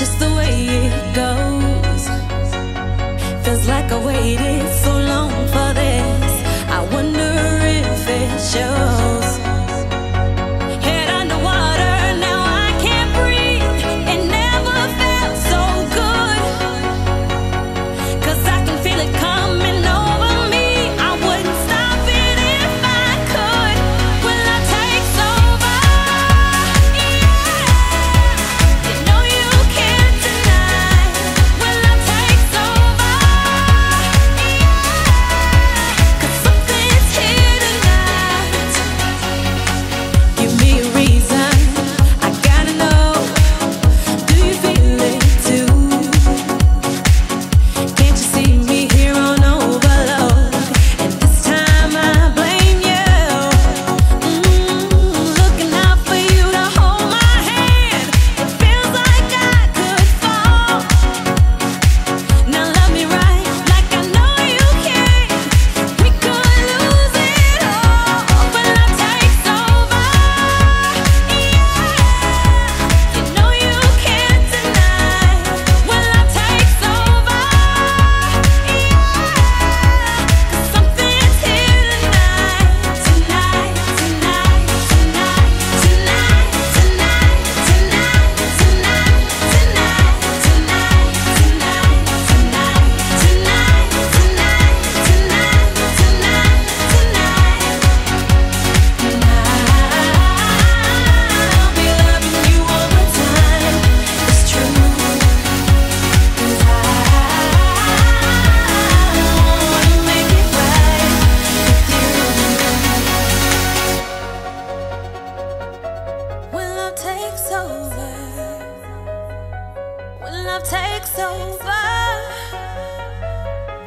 just the way it goes. love takes over.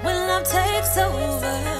When love takes over.